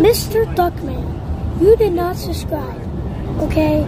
Mr. Duckman, you did not subscribe, okay?